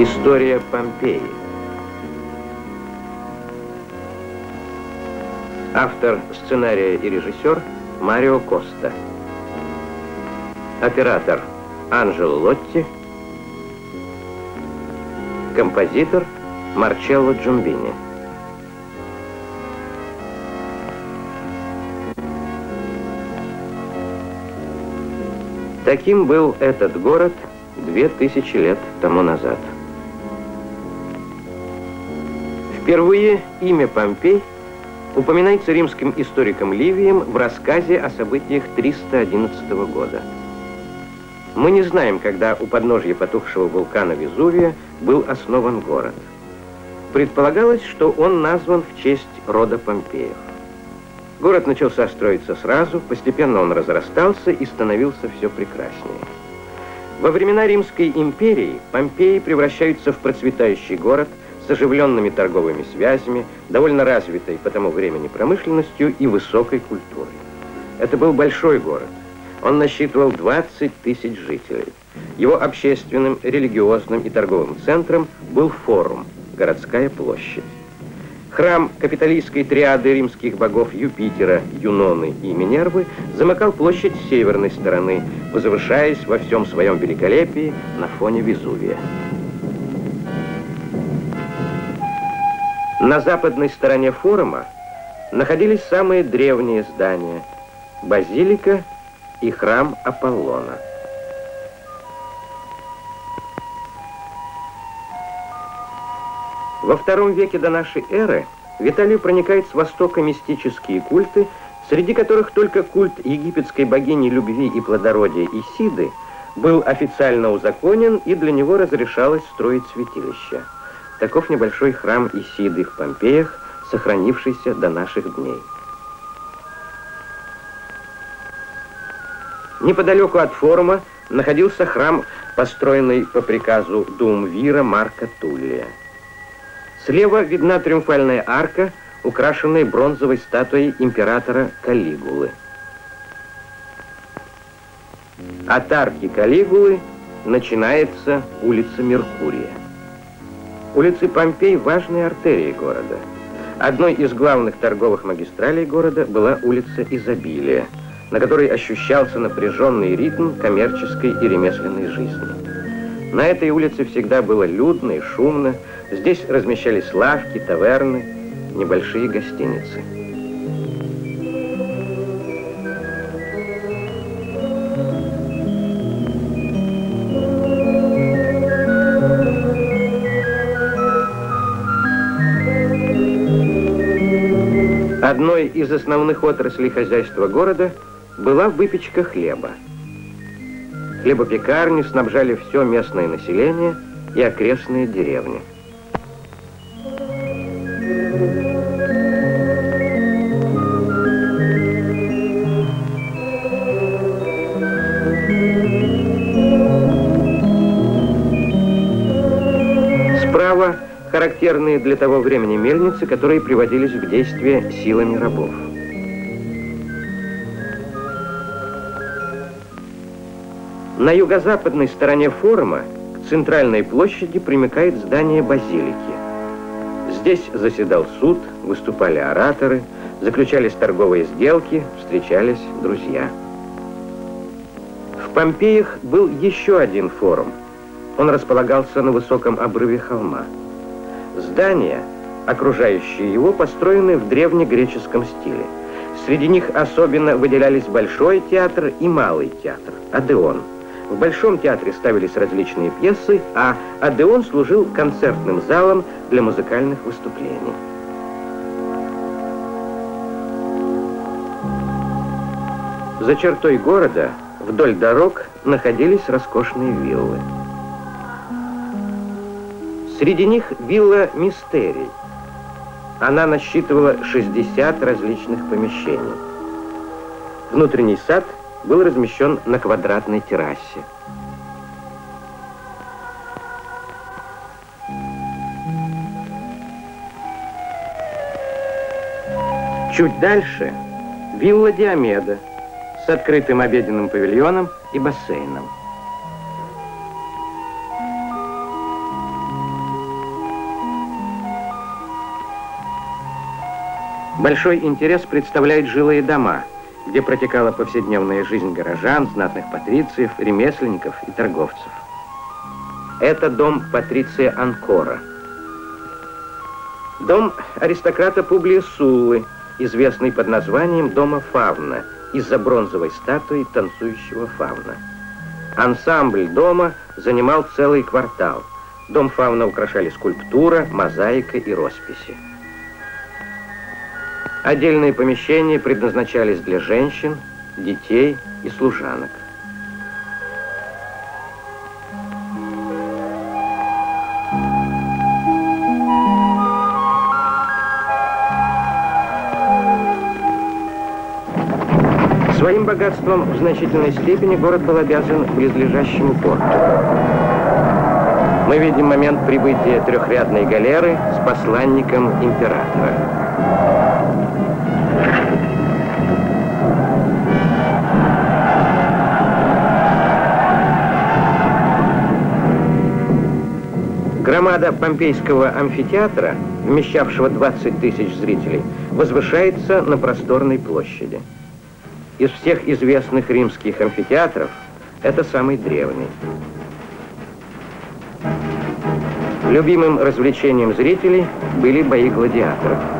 История Помпеи. Автор сценария и режиссер Марио Коста. Оператор Анджело Лотти. Композитор Марчелло Джумбини. Таким был этот город две тысячи лет тому назад. Впервые имя Помпей упоминается римским историком Ливием в рассказе о событиях 311 года. Мы не знаем, когда у подножья потухшего вулкана Везувия был основан город. Предполагалось, что он назван в честь рода Помпеев. Город начался строиться сразу, постепенно он разрастался и становился все прекраснее. Во времена Римской империи Помпеи превращаются в процветающий город – с оживленными торговыми связями, довольно развитой по тому времени промышленностью и высокой культурой. Это был большой город. Он насчитывал 20 тысяч жителей. Его общественным, религиозным и торговым центром был форум, городская площадь. Храм капиталистской триады римских богов Юпитера, Юноны и Минервы замыкал площадь с северной стороны, возвышаясь во всем своем великолепии на фоне Везувия. На западной стороне форума находились самые древние здания – базилика и храм Аполлона. Во втором веке до нашей эры в Италию проникают с востока мистические культы, среди которых только культ египетской богини любви и плодородия Исиды был официально узаконен, и для него разрешалось строить святилища. Таков небольшой храм Исиды в Помпеях, сохранившийся до наших дней. Неподалеку от форума находился храм, построенный по приказу Думвира Марка Туллия. Слева видна триумфальная арка, украшенная бронзовой статуей императора Калигулы. От арки Калигулы начинается улица Меркурия. Улицы Помпей – важные артерии города. Одной из главных торговых магистралей города была улица Изобилия, на которой ощущался напряженный ритм коммерческой и ремесленной жизни. На этой улице всегда было людно и шумно, здесь размещались лавки, таверны, небольшие гостиницы. Одной из основных отраслей хозяйства города была выпечка хлеба. Хлебопекарни снабжали все местное население и окрестные деревни. Характерные для того времени мельницы, которые приводились в действие силами рабов. На юго-западной стороне форума к центральной площади примыкает здание базилики. Здесь заседал суд, выступали ораторы, заключались торговые сделки, встречались друзья. В Помпеях был еще один форум. Он располагался на высоком обрыве холма. Здания, окружающие его, построены в древнегреческом стиле. Среди них особенно выделялись Большой театр и Малый театр, Адеон. В Большом театре ставились различные пьесы, а Адеон служил концертным залом для музыкальных выступлений. За чертой города вдоль дорог находились роскошные виллы. Среди них вилла Мистерий. Она насчитывала 60 различных помещений. Внутренний сад был размещен на квадратной террасе. Чуть дальше вилла Диомеда с открытым обеденным павильоном и бассейном. Большой интерес представляют жилые дома, где протекала повседневная жизнь горожан, знатных патрициев, ремесленников и торговцев. Это дом Патриция Анкора. Дом аристократа Публия Суллы, известный под названием Дома Фавна, из-за бронзовой статуи танцующего фавна. Ансамбль дома занимал целый квартал. Дом фавна украшали скульптура, мозаика и росписи. Отдельные помещения предназначались для женщин, детей и служанок. Своим богатством в значительной степени город был обязан близлежащему порту. Мы видим момент прибытия трехрядной галеры с посланником императора. Громада Помпейского амфитеатра, вмещавшего 20 тысяч зрителей, возвышается на просторной площади. Из всех известных римских амфитеатров это самый древний. Любимым развлечением зрителей были бои гладиаторов.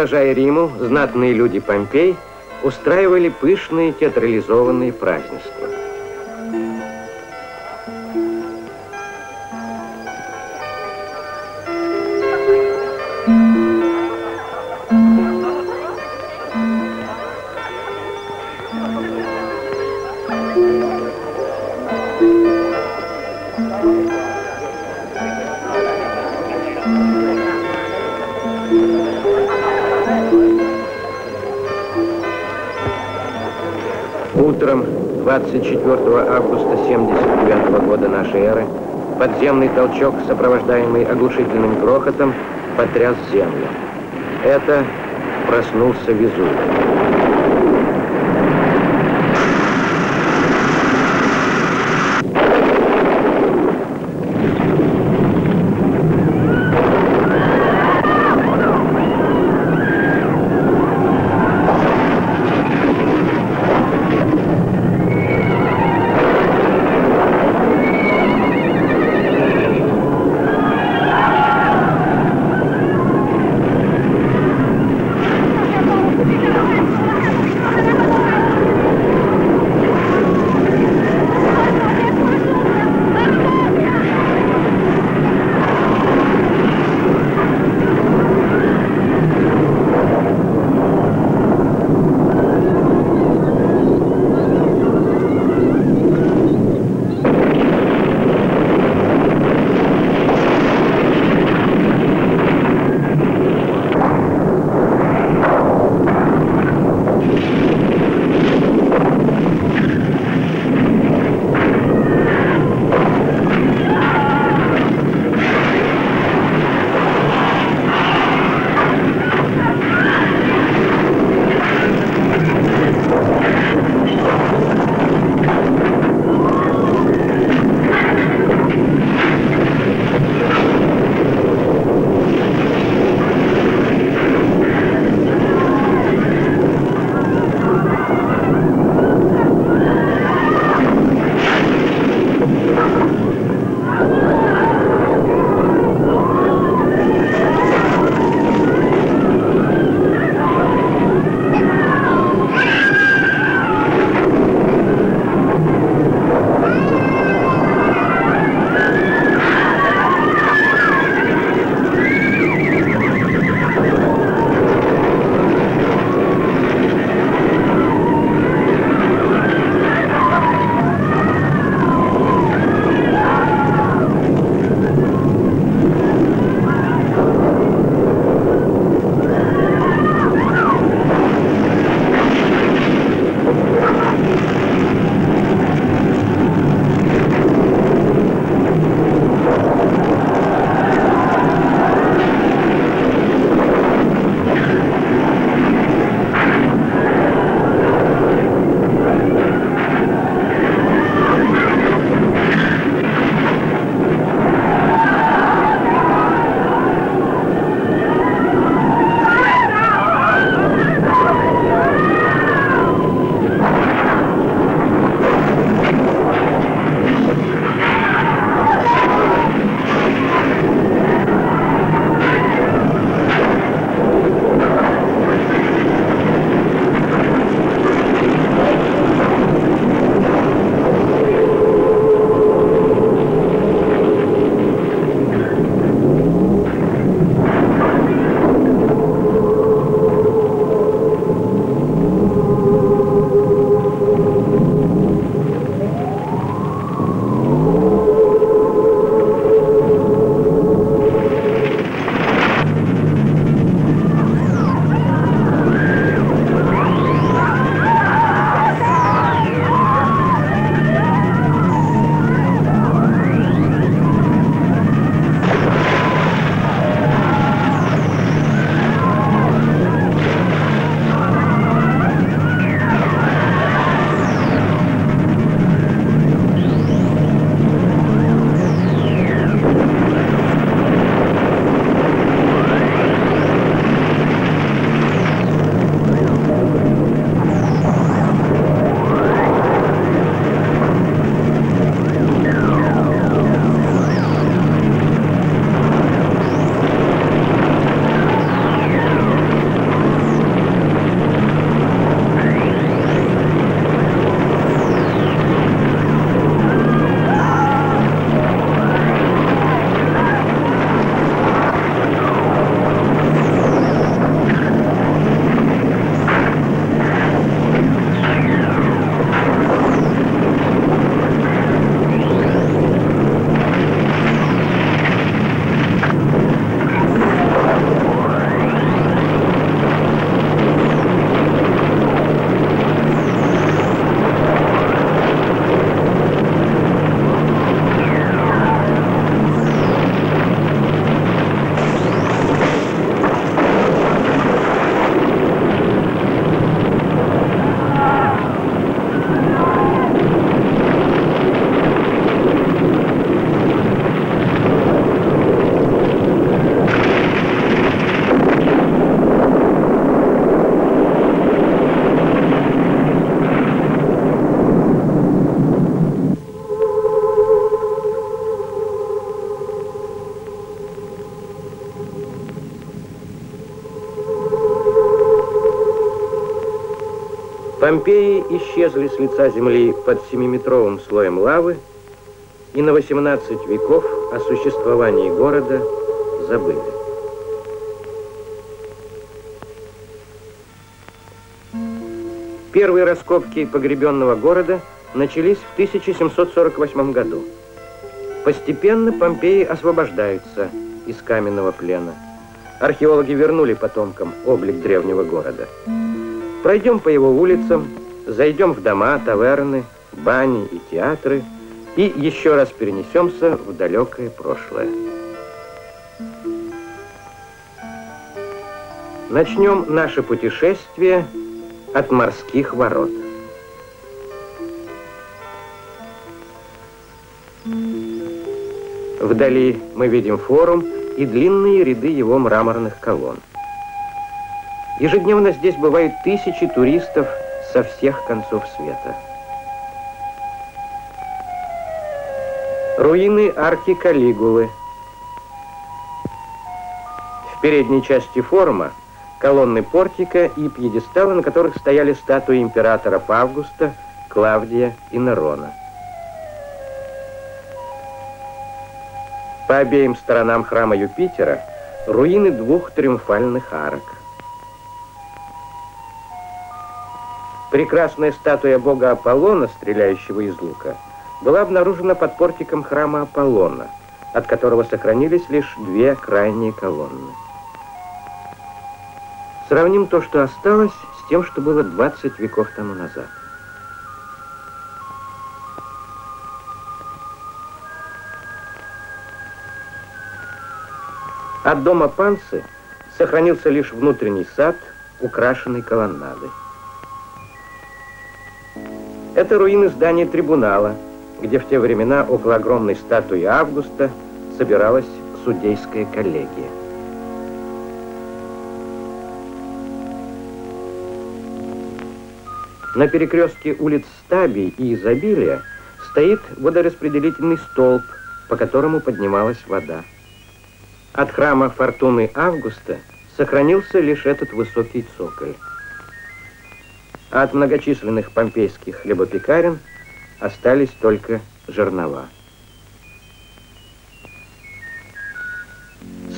Подражая Риму, знатные люди Помпей устраивали пышные театрализованные празднества. Утром 24 августа 79 года нашей эры подземный толчок, сопровождаемый оглушительным грохотом, потряс землю. Это проснулся Везувий. Помпеи исчезли с лица земли под семиметровым слоем лавы, и на 18 веков о существовании города забыли. Первые раскопки погребенного города начались в 1748 году. Постепенно Помпеи освобождаются из каменного плена. Археологи вернули потомкам облик древнего города. Пройдем по его улицам, зайдем в дома, таверны, бани и театры и еще раз перенесемся в далекое прошлое. Начнем наше путешествие от морских ворот. Вдали мы видим форум и длинные ряды его мраморных колонн. Ежедневно здесь бывают тысячи туристов со всех концов света. Руины арки Калигулы. В передней части форума колонны портика и пьедесталы, на которых стояли статуи императоров Августа, Клавдия и Нерона. По обеим сторонам храма Юпитера руины двух триумфальных арок. Прекрасная статуя бога Аполлона, стреляющего из лука, была обнаружена под портиком храма Аполлона, от которого сохранились лишь две крайние колонны. Сравним то, что осталось, с тем, что было 20 веков тому назад. От дома Панцы сохранился лишь внутренний сад, украшенный колоннадой. Это руины здания трибунала, где в те времена около огромной статуи Августа собиралась судейская коллегия. На перекрестке улиц Стабий и Изобилия стоит водораспределительный столб, по которому поднималась вода. От храма Фортуны Августа сохранился лишь этот высокий цоколь. А от многочисленных помпейских хлебопекарен остались только жернова.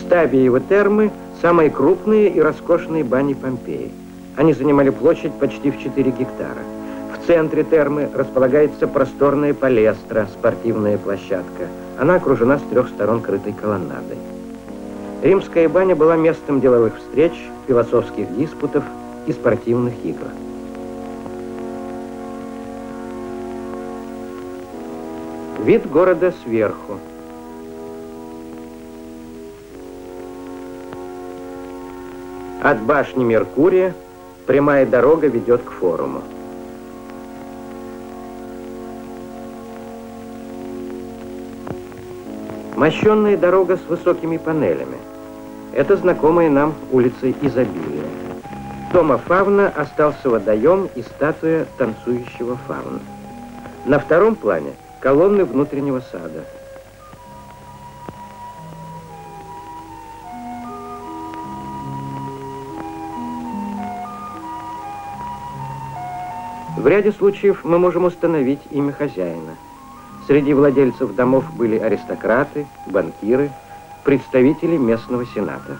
Стабиевы термы – самые крупные и роскошные бани Помпеи. Они занимали площадь почти в 4 гектара. В центре термы располагается просторная палестра, спортивная площадка. Она окружена с трех сторон крытой колоннадой. Римская баня была местом деловых встреч, философских диспутов и спортивных игр. Вид города сверху. От башни Меркурия Прямая дорога ведет к форуму. Мощенная дорога с высокими панелями. Это знакомая нам улица Изобилия. Дома Фавна остался водоем и статуя танцующего фавна. На втором плане колонны внутреннего сада – В ряде случаев мы можем установить имя хозяина. Среди владельцев домов были аристократы, банкиры, представители местного сената.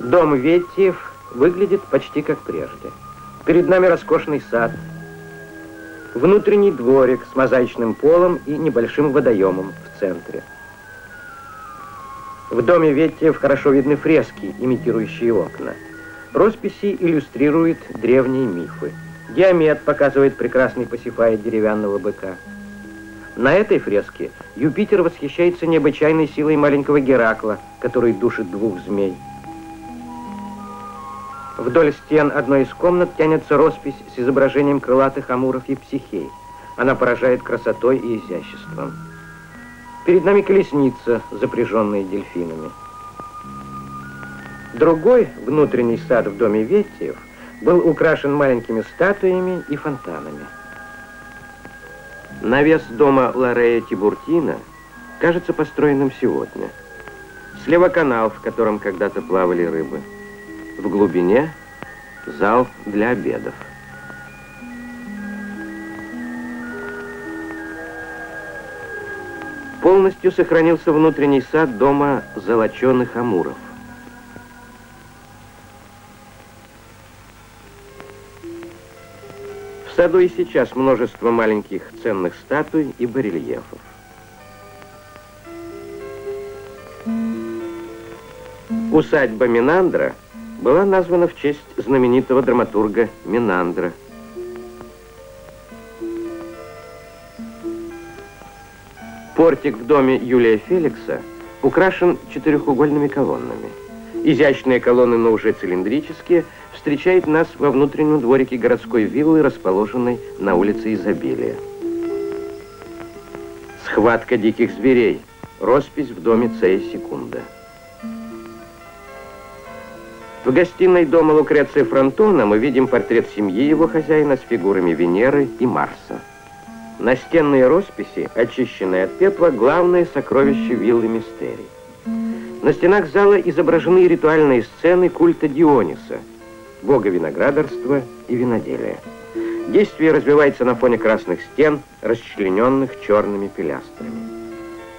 Дом Веттиев выглядит почти как прежде. Перед нами роскошный сад, внутренний дворик с мозаичным полом и небольшим водоемом в центре. В доме Веттиев хорошо видны фрески, имитирующие окна. Росписи иллюстрируют древние мифы. Диамет показывает прекрасный Пасифай деревянного быка. На этой фреске Юпитер восхищается необычайной силой маленького Геракла, который душит двух змей. Вдоль стен одной из комнат тянется роспись с изображением крылатых амуров и психей. Она поражает красотой и изяществом. Перед нами колесница, запряженная дельфинами. Другой внутренний сад в доме Веттиев был украшен маленькими статуями и фонтанами. Навес дома Ларея Тибуртина кажется построенным сегодня. Слева канал, в котором когда-то плавали рыбы. В глубине зал для обедов. Полностью сохранился внутренний сад дома золоченых амуров. В саду и сейчас множество маленьких ценных статуй и барельефов. Усадьба Минандра была названа в честь знаменитого драматурга Минандра. Портик в доме Юлия Феликса украшен четырехугольными колоннами. Изящные колонны, но уже цилиндрические, встречают нас во внутреннем дворике городской виллы, расположенной на улице Изобилия. Схватка диких зверей. Роспись в доме Цея Секунда. В гостиной дома Лукреция Фронтона мы видим портрет семьи его хозяина с фигурами Венеры и Марса. Настенные росписи, очищенные от пепла, главное сокровище виллы Мистерий. На стенах зала изображены ритуальные сцены культа Диониса, бога виноградарства и виноделия. Действие развивается на фоне красных стен, расчлененных черными пилястрами.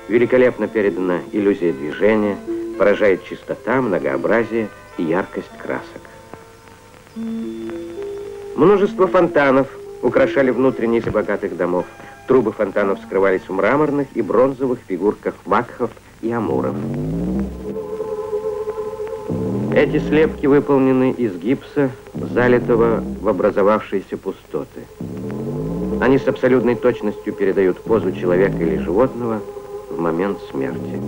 Великолепно передана иллюзия движения, поражает чистота, многообразие и яркость красок. Множество фонтанов – украшали внутренние богатых домов. Трубы фонтанов скрывались в мраморных и бронзовых фигурках вакхов и амуров. Эти слепки выполнены из гипса, залитого в образовавшиеся пустоты. Они с абсолютной точностью передают позу человека или животного в момент смерти.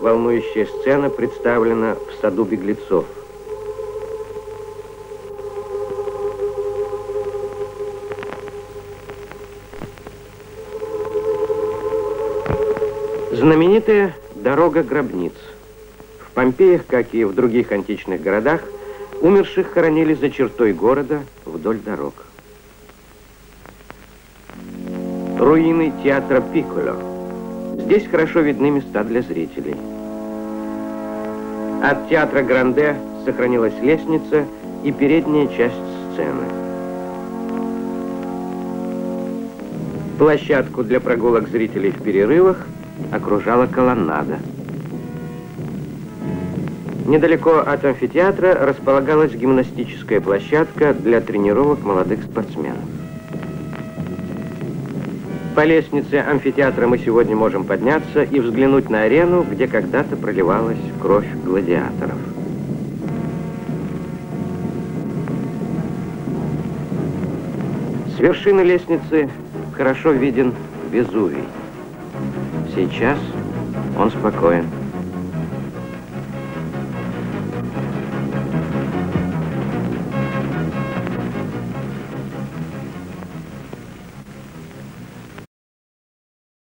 Волнующая сцена представлена в саду беглецов. Знаменитая дорога гробниц. В Помпеях, как и в других античных городах, умерших хоронили за чертой города вдоль дорог. Руины театра Пикколо. Здесь хорошо видны места для зрителей. От театра Гранде сохранилась лестница и передняя часть сцены. Площадку для прогулок зрителей в перерывах окружала колоннада. Недалеко от амфитеатра располагалась гимнастическая площадка для тренировок молодых спортсменов. По лестнице амфитеатра мы сегодня можем подняться и взглянуть на арену, где когда-то проливалась кровь гладиаторов. С вершины лестницы хорошо виден Везувий. Сейчас он спокоен.